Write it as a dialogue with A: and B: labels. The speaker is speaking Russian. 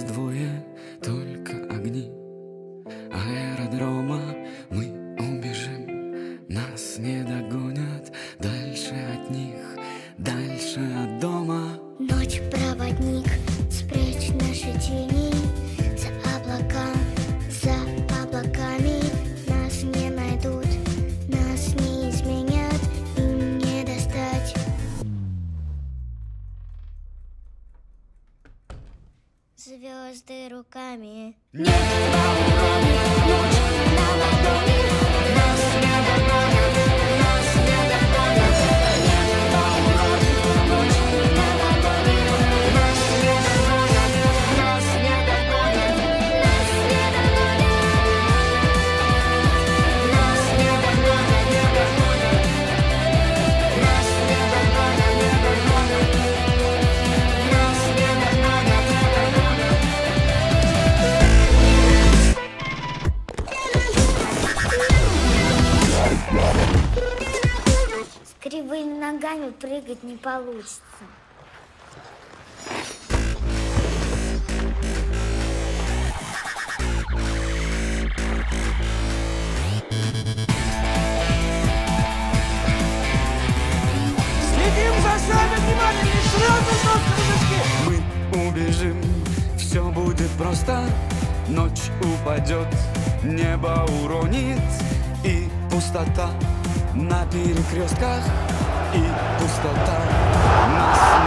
A: нас двое, только огни. Аэродрома мы убежим, нас не догонят. Звезды руками.
B: Небо Кривыми ногами прыгать не получится.
C: Следим за шагом, внимание, не сразу мужички!
D: Мы убежим, все будет просто Ночь упадет, небо уронит И пустота на перекрестках И пустота. нас